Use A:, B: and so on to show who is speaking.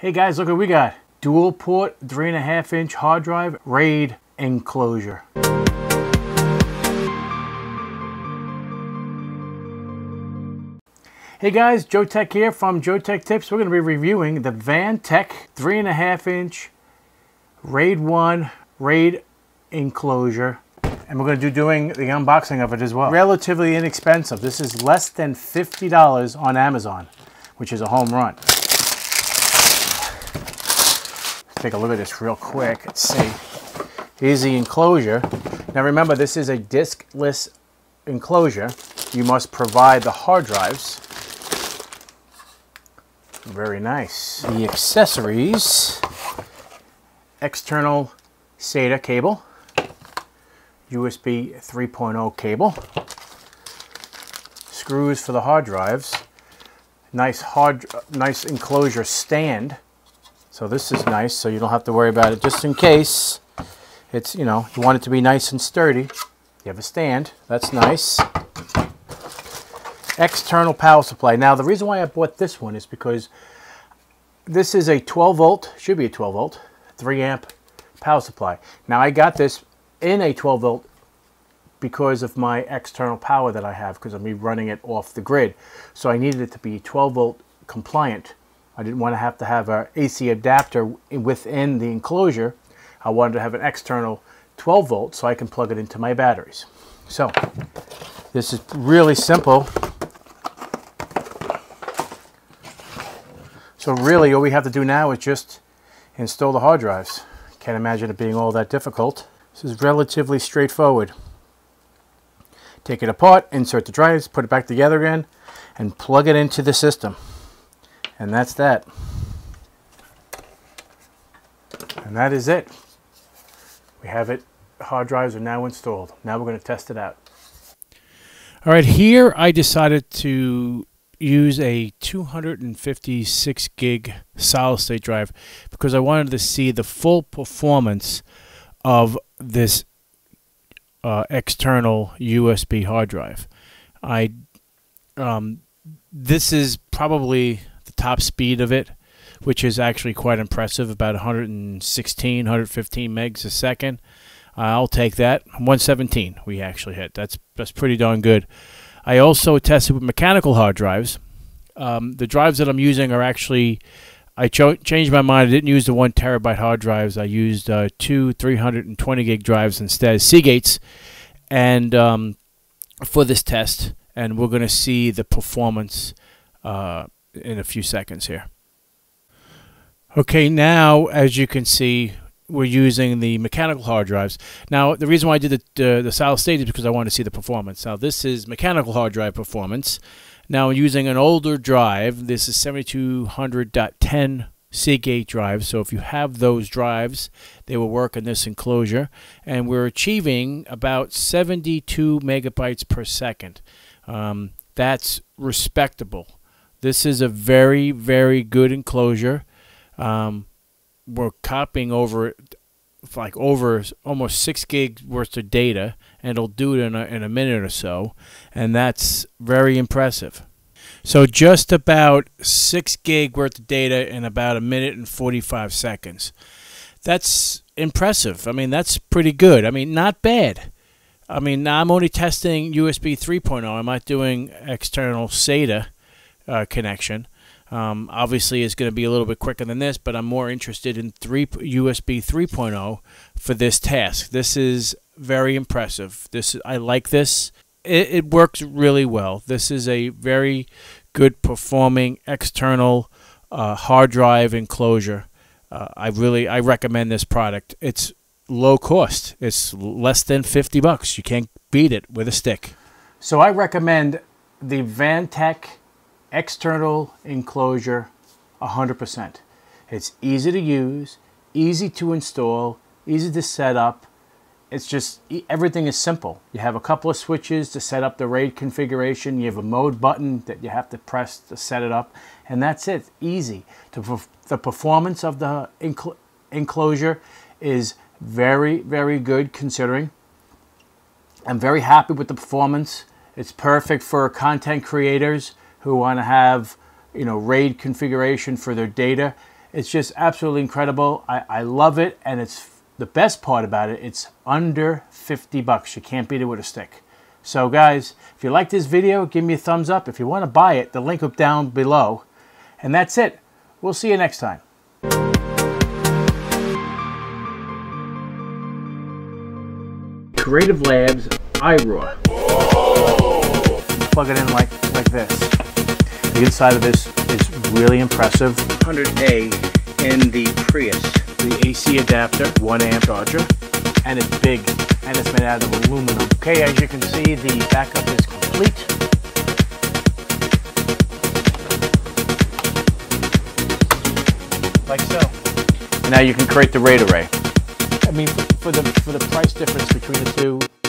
A: Hey guys, look what we got. Dual port, three and a half inch hard drive, RAID enclosure. Hey guys, Joeteck here from JoeteckTips. We're going to be reviewing the Vantec 3.5 inch RAID 1 RAID enclosure. And we're going to do doing the unboxing of it as well. Relatively inexpensive. This is less than $50 on Amazon, which is a home run. Let's take a look at this real quick. Let's see. Here's the enclosure. Now remember, this is a diskless enclosure. You must provide the hard drives very nice. The accessories, external SATA cable, USB 3.0 cable, screws for the hard drives, nice hard, nice enclosure stand. So this is nice, so you don't have to worry about it just in case. It's, you know, you want it to be nice and sturdy. You have a stand, that's nice external power supply. Now the reason why I bought this one is because this is a 12 volt, should be a 12 volt, 3 amp power supply. Now I got this in a 12 volt because of my external power that I have because I'm running it off the grid. So I needed it to be 12 volt compliant. I didn't want to have to have an AC adapter within the enclosure. I wanted to have an external 12 volt so I can plug it into my batteries. So this is really simple. So really all we have to do now is just install the hard drives. Can't imagine it being all that difficult. This is relatively straightforward. Take it apart, insert the drives, put it back together again, and plug it into the system. And that's that. And that is it. We have it. Hard drives are now installed. Now we're going to test it out. All right, here I decided to use a 256 gig solid state drive because I wanted to see the full performance of this uh, external USB hard drive. I um, this is probably top speed of it, which is actually quite impressive, about 116, 115 megs a second. Uh, I'll take that. 117 we actually hit. That's that's pretty darn good. I also tested with mechanical hard drives. Um, the drives that I'm using are actually, I changed my mind. I didn't use the one terabyte hard drives. I used uh, two 320 gig drives instead, Seagates, and um, for this test. And we're going to see the performance uh, in a few seconds here. Okay, now as you can see, we're using the mechanical hard drives. Now, the reason why I did the, uh, the solid state is because I want to see the performance. Now, this is mechanical hard drive performance. Now, using an older drive, this is 7200.10 Seagate drive. So if you have those drives, they will work in this enclosure. And we're achieving about 72 megabytes per second. Um, that's respectable. This is a very, very good enclosure. Um, we're copying over like over almost six gigs worth of data and it'll do it in a, in a minute or so and that's very impressive. So just about six gig worth of data in about a minute and 45 seconds. That's impressive. I mean that's pretty good. I mean not bad. I mean now i'm only testing usb 3.0 i'm not doing external sata uh, connection um, obviously, it's going to be a little bit quicker than this, but I'm more interested in three USB 3.0 for this task. This is very impressive. This I like this. It, it works really well. This is a very good performing external uh, hard drive enclosure. Uh, I really I recommend this product. It's low cost. It's less than 50 bucks. You can't beat it with a stick. So I recommend the Vantec external enclosure 100%. It's easy to use, easy to install, easy to set up. It's just, everything is simple. You have a couple of switches to set up the RAID configuration. You have a mode button that you have to press to set it up. And that's it, easy. The performance of the enclosure is very, very good considering. I'm very happy with the performance. It's perfect for content creators who want to have you know RAID configuration for their data. It's just absolutely incredible. I, I love it, and it's the best part about it, it's under 50 bucks. You can't beat it with a stick. So guys, if you like this video, give me a thumbs up. If you want to buy it, the link up down below. And that's it. We'll see you next time. Creative Labs iRaw. Plug it in like, like this. The inside of this is really impressive. 100A in the Prius. The AC adapter, 1 amp charger, and it's big, and it's made out of aluminum. Okay, as you can see, the backup is complete. Like so. Now you can create the RAID array. I mean, for the, for the price difference between the two,